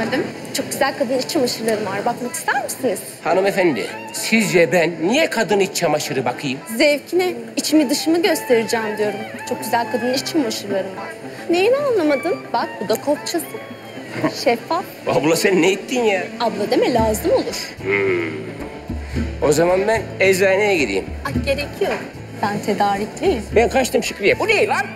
efendim. Çok güzel kadın iç çamaşırlarım var. Bakmak ister misiniz? Hanımefendi, sizce ben niye kadın iç çamaşırı bakayım? Zevkine, içimi dışımı göstereceğim diyorum. Çok güzel kadın iç çamaşırlarım var. Neyini anlamadın? Bak bu da kopçası. Şeffaf. Abla sen ne ettin ya? Abla deme lazım olur. Hmm. O zaman ben eczaneye gideyim. Ay gerek yok. Ben tedarikliyim. Ben kaçtım Şükriye. Bu ne lan?